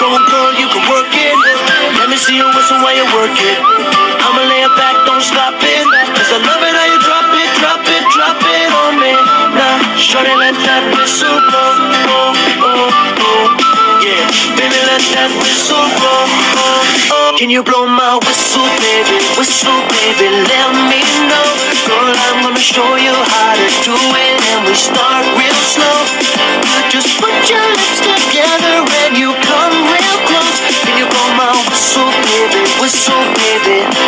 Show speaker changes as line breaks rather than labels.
Go girl, you can work it. Let me see you whistle while you work it. I'ma lay it back, don't stop it. Cause I love it how you drop it, drop it, drop it on me. Now, shorty, let that whistle blow. Oh, oh, oh. Yeah, baby, let that whistle blow. Oh, oh. Can you blow my whistle, baby? Whistle, baby, let me know. Girl, I'm gonna show you how to do it. And we start. baby.